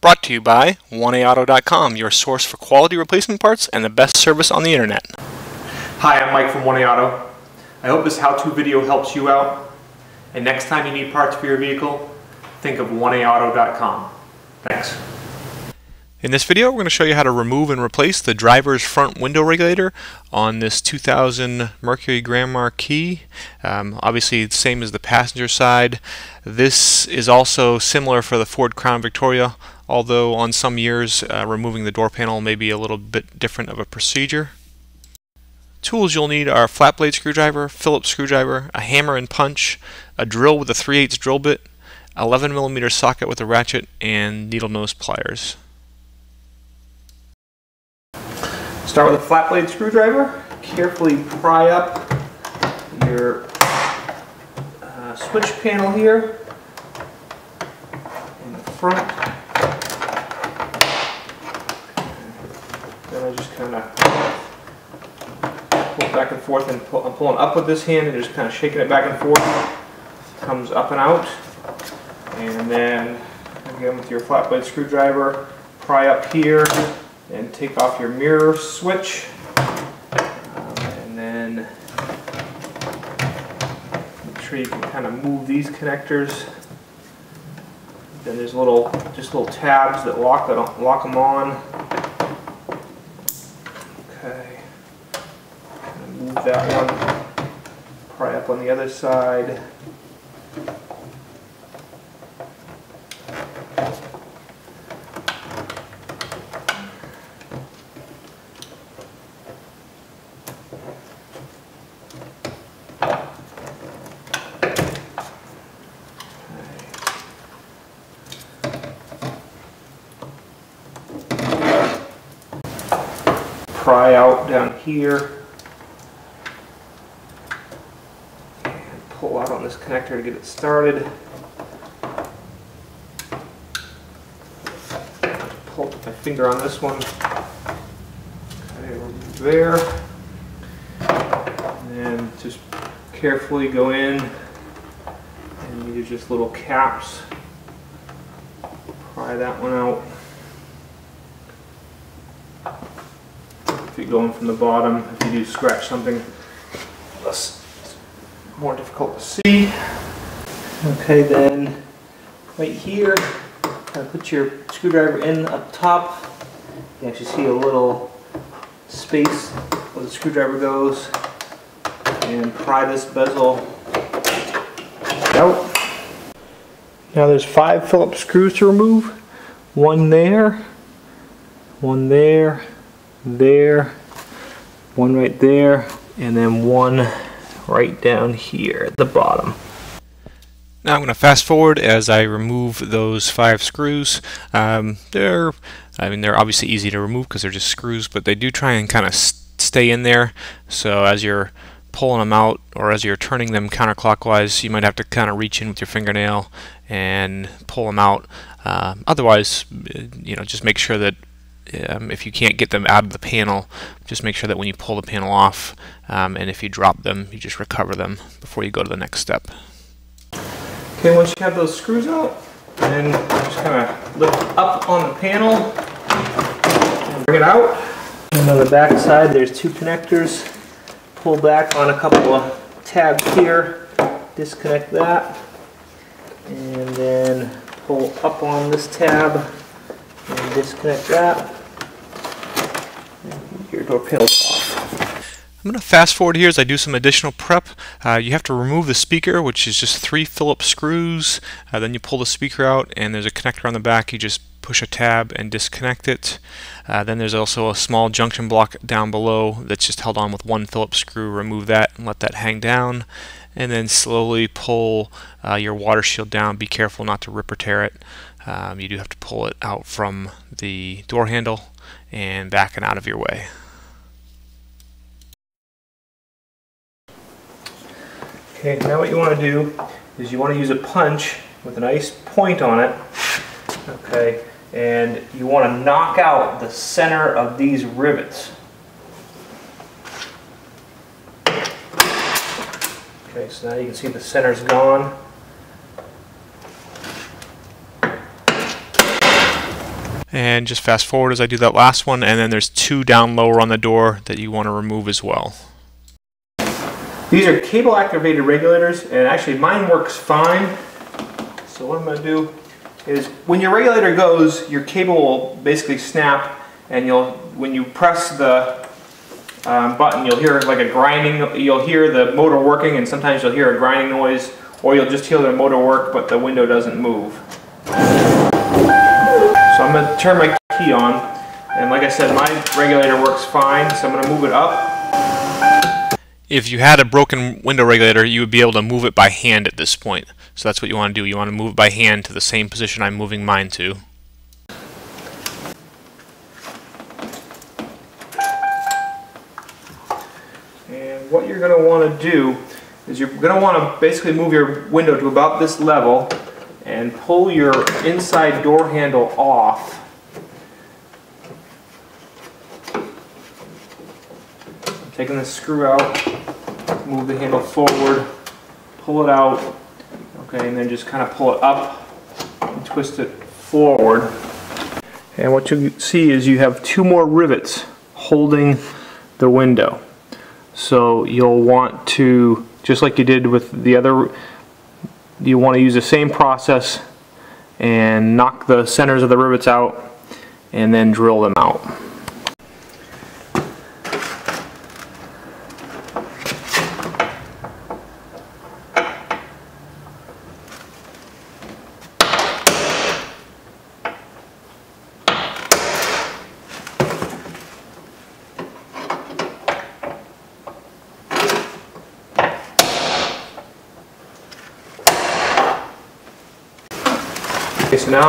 Brought to you by 1AAuto.com, your source for quality replacement parts and the best service on the internet. Hi, I'm Mike from 1A Auto. I hope this how-to video helps you out. And next time you need parts for your vehicle, think of 1AAuto.com. Thanks. In this video, we're going to show you how to remove and replace the driver's front window regulator on this 2000 Mercury Grand Marquis. Um, obviously, the same as the passenger side. This is also similar for the Ford Crown Victoria, although on some years, uh, removing the door panel may be a little bit different of a procedure. Tools you'll need are a flat blade screwdriver, Phillips screwdriver, a hammer and punch, a drill with a 3 8 drill bit, 11 millimeter socket with a ratchet, and needle nose pliers. Start with a flat blade screwdriver. Carefully pry up your uh, switch panel here in the front. Then I just kind of pull back and forth and pull, I'm pulling up with this hand and just kind of shaking it back and forth. Comes up and out. And then again with your flat blade screwdriver, pry up here and take off your mirror switch. Um, and then make sure you can kind of move these connectors. Then there's little, just little tabs that lock that lock them on. Okay. Kind that one. Pry up on the other side. pry out down here and pull out on this connector to get it started. Pull my finger on this one. Okay, there. And just carefully go in and use just little caps. Pry that one out. If you're going from the bottom, if you do scratch something, more difficult to see. Okay, then right here, put your screwdriver in up top. You can actually see a little space where the screwdriver goes, and pry this bezel out. Now there's five Phillips screws to remove. One there, one there, there, one right there, and then one right down here at the bottom. Now I'm going to fast forward as I remove those five screws. Um, they're, I mean, they're obviously easy to remove because they're just screws, but they do try and kind of stay in there. So as you're pulling them out or as you're turning them counterclockwise, you might have to kind of reach in with your fingernail and pull them out. Uh, otherwise, you know, just make sure that um, if you can't get them out of the panel, just make sure that when you pull the panel off, um, and if you drop them, you just recover them before you go to the next step. Okay, once you have those screws out, then just kind of lift up on the panel and bring it out. And on the back side, there's two connectors. Pull back on a couple of tabs here, disconnect that, and then pull up on this tab and disconnect that your door panel's off. I'm going to fast forward here as I do some additional prep. Uh, you have to remove the speaker, which is just three Phillips screws. Uh, then you pull the speaker out, and there's a connector on the back. You just push a tab and disconnect it. Uh, then there's also a small junction block down below that's just held on with one Phillips screw. Remove that and let that hang down. And then slowly pull uh, your water shield down. Be careful not to rip or tear it. Um, you do have to pull it out from the door handle and back and out of your way. Okay, now what you want to do is you want to use a punch with a nice point on it. Okay, and you want to knock out the center of these rivets. Okay, so now you can see the center's gone. And just fast forward as I do that last one, and then there's two down lower on the door that you want to remove as well. These are cable activated regulators, and actually mine works fine. So what I'm going to do is when your regulator goes, your cable will basically snap, and you'll when you press the um, button, you'll hear like a grinding. You'll hear the motor working, and sometimes you'll hear a grinding noise, or you'll just hear the motor work, but the window doesn't move. So I'm going to turn my key on, and like I said, my regulator works fine, so I'm going to move it up. If you had a broken window regulator, you would be able to move it by hand at this point. So that's what you want to do. You want to move it by hand to the same position I'm moving mine to. And what you're going to want to do is you're going to want to basically move your window to about this level and pull your inside door handle off. Taking the screw out, move the handle forward, pull it out, okay, and then just kind of pull it up and twist it forward. And what you see is you have two more rivets holding the window. So you'll want to, just like you did with the other you want to use the same process and knock the centers of the rivets out and then drill them out.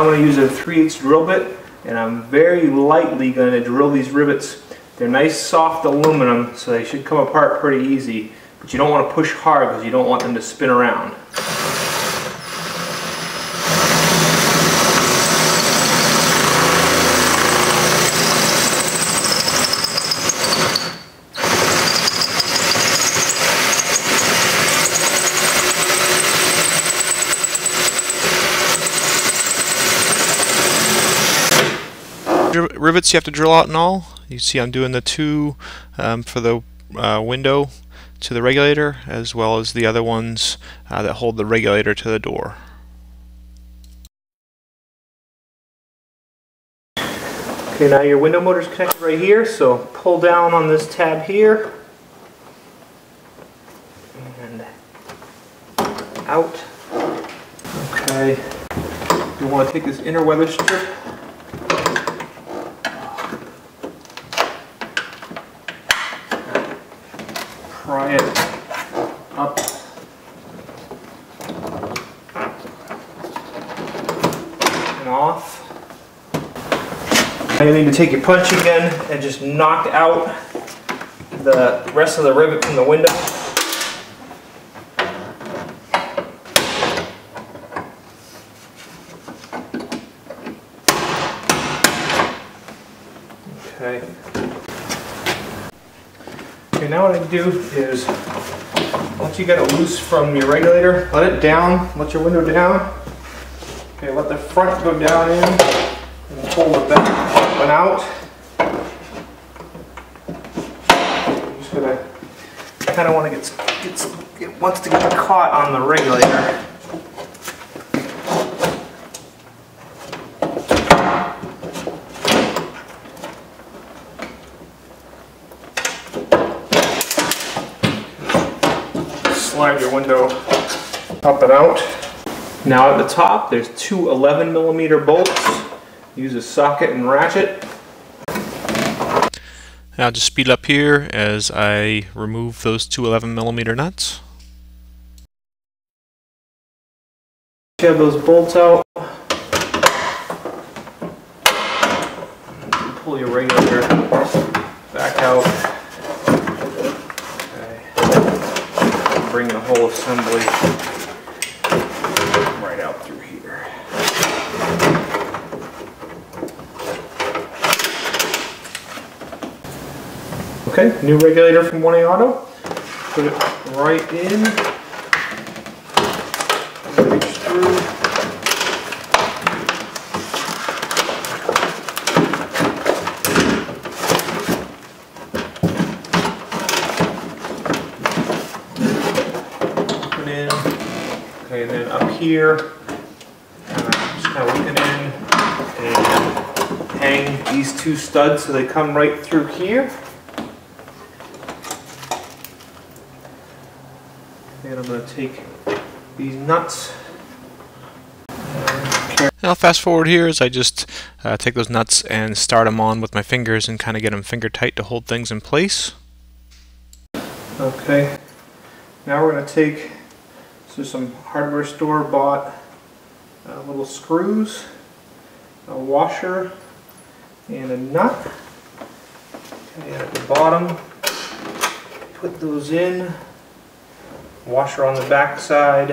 I'm going to use a 3 8 drill bit and I'm very lightly going to drill these rivets. They're nice soft aluminum so they should come apart pretty easy but you don't want to push hard because you don't want them to spin around. Rivets you have to drill out and all. You see I'm doing the two um, for the uh, window to the regulator as well as the other ones uh, that hold the regulator to the door. Okay, now your window motor is connected right here, so pull down on this tab here and out. Okay, you want to take this inner weather strip pry it up. And off. Now you need to take your punch again and just knock out the rest of the rivet from the window. Okay. What I do is, once you get it loose from your regulator, let it down, let your window down. Okay, let the front go down in, and pull the back one out. I'm just gonna, kind of want to get, get, it wants to get caught on the regulator. slide your window up and out. Now at the top, there's two 11 millimeter bolts. Use a socket and ratchet. Now just speed up here as I remove those two 11 millimeter nuts. You have those bolts out. Pull your regulator back out. bring the whole assembly Okay, new regulator from 1A Auto. Put it right in. Reach through. Open in. Okay, and then up here, just kind of looking in and hang these two studs so they come right through here. Take these nuts. Now fast forward here as I just uh, take those nuts and start them on with my fingers and kind of get them finger tight to hold things in place. Okay, now we're going to take so some hardware store bought uh, little screws, a washer, and a nut. Okay, at the bottom, put those in. Washer on the back side.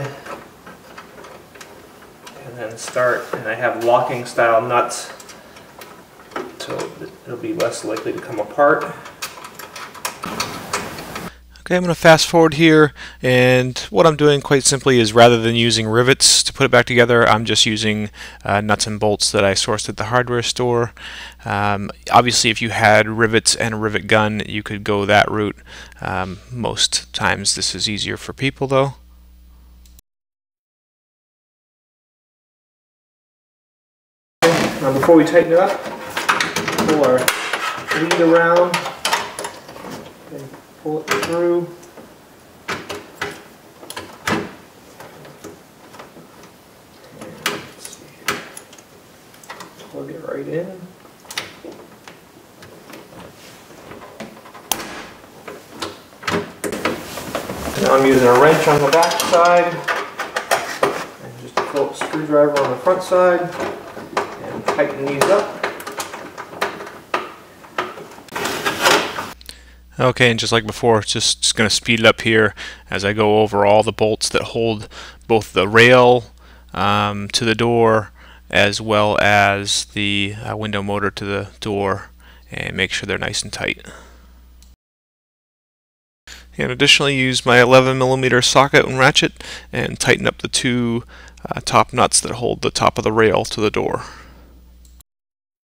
And then start, and I have locking style nuts so it'll be less likely to come apart. Okay, I'm going to fast forward here, and what I'm doing quite simply is rather than using rivets to put it back together, I'm just using uh, nuts and bolts that I sourced at the hardware store. Um, obviously, if you had rivets and a rivet gun, you could go that route. Um, most times this is easier for people though. Now before we tighten it up, pull our lead around pull it through. Plug it right in. Now I'm using a wrench on the back side and just a Phillips screwdriver on the front side and tighten these up. Okay, and just like before, just, just going to speed it up here as I go over all the bolts that hold both the rail um, to the door as well as the uh, window motor to the door and make sure they're nice and tight. And additionally use my 11 millimeter socket and ratchet and tighten up the two uh, top nuts that hold the top of the rail to the door.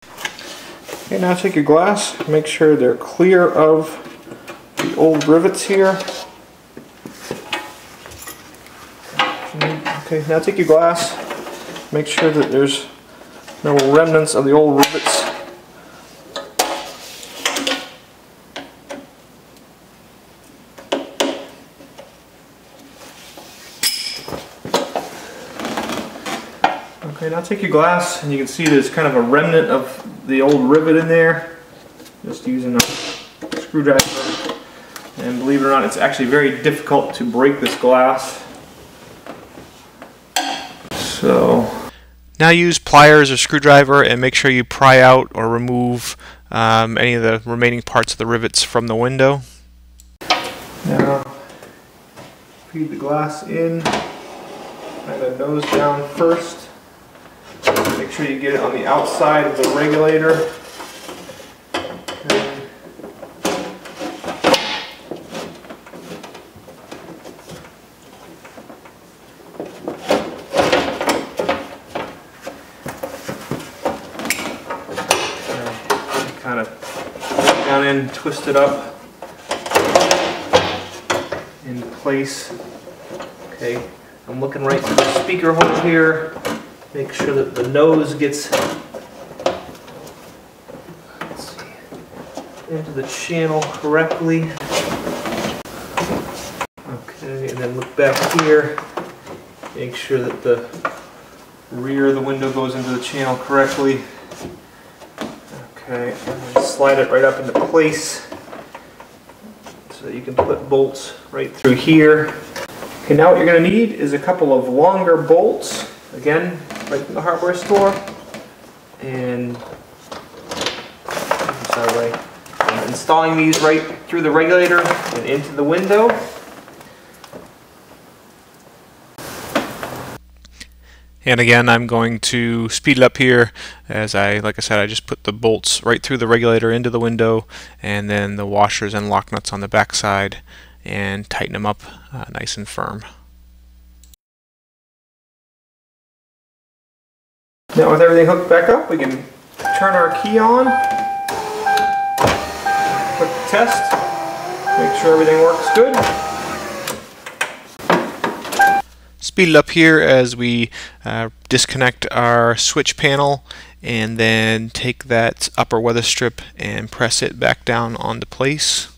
Okay, now take your glass, make sure they're clear of the old rivets here. Okay, now take your glass, make sure that there's no remnants of the old rivets. Okay, now take your glass and you can see there's kind of a remnant of the old rivet in there. Just using a screwdriver and believe it or not, it's actually very difficult to break this glass. So. Now use pliers or screwdriver and make sure you pry out or remove um, any of the remaining parts of the rivets from the window. Now feed the glass in, kind of nose down first. Make sure you get it on the outside of the regulator. kind in, twist it up in place. Okay, I'm looking right through the speaker hole here. Make sure that the nose gets into the channel correctly. Okay, and then look back here. Make sure that the rear of the window goes into the channel correctly. Okay, slide it right up into place so that you can put bolts right through here. Okay, now what you're going to need is a couple of longer bolts, again, right from the hardware store. And sorry, I'm installing these right through the regulator and into the window. And again, I'm going to speed it up here as I, like I said, I just put the bolts right through the regulator into the window and then the washers and lock nuts on the back side and tighten them up uh, nice and firm. Now with everything hooked back up, we can turn our key on, quick test, make sure everything works good. Speed it up here as we uh, disconnect our switch panel and then take that upper weather strip and press it back down onto place.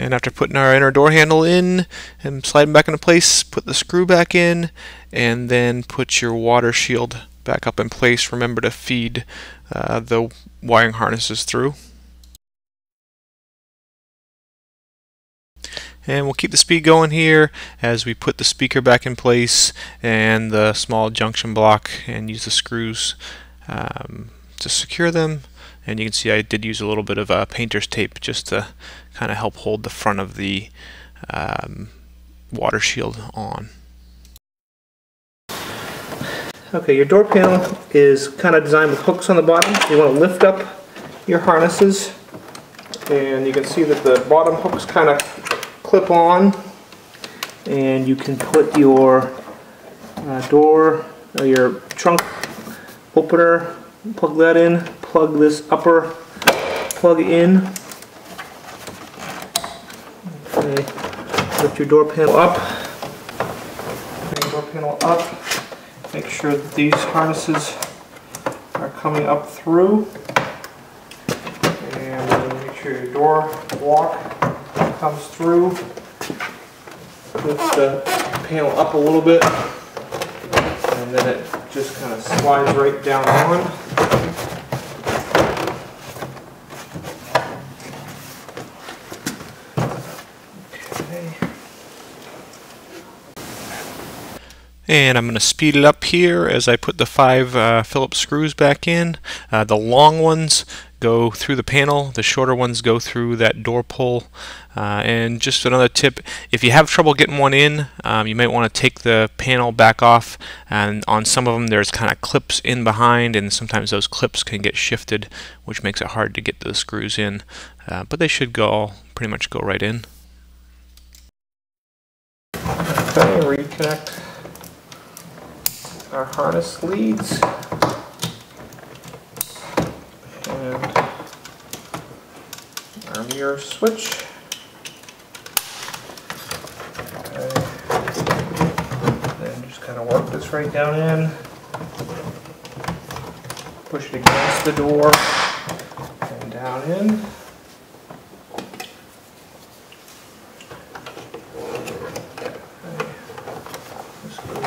And after putting our inner door handle in and sliding back into place, put the screw back in and then put your water shield back up in place. Remember to feed uh, the wiring harnesses through. And we'll keep the speed going here as we put the speaker back in place and the small junction block and use the screws um, to secure them. And you can see I did use a little bit of uh, painter's tape just to kind of help hold the front of the um, water shield on. Okay, your door panel is kind of designed with hooks on the bottom. You want to lift up your harnesses and you can see that the bottom hooks kind of clip on and you can put your uh, door or your trunk opener, plug that in, plug this upper plug in Okay, lift your door panel up. Bring door panel up. Make sure that these harnesses are coming up through. And make sure your door lock comes through. Lift the panel up a little bit. And then it just kind of slides right down on. And I'm going to speed it up here as I put the five uh, Phillips screws back in. Uh, the long ones go through the panel, the shorter ones go through that door pull. Uh, and just another tip, if you have trouble getting one in, um, you might want to take the panel back off and on some of them there's kind of clips in behind and sometimes those clips can get shifted which makes it hard to get the screws in. Uh, but they should go all pretty much go right in. Okay, reconnect our harness leads and our mirror switch. Okay. Then just kind of work this right down in. Push it against the door and down in.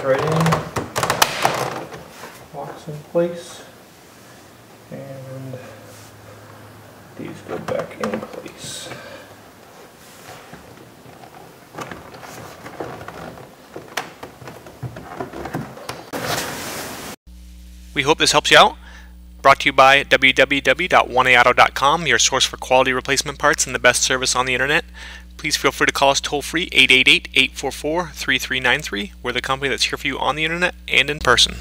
Right in place and these go back in place. We hope this helps you out. Brought to you by www.1aauto.com, your source for quality replacement parts and the best service on the internet. Please feel free to call us toll free 888 844 3393. We're the company that's here for you on the internet and in person.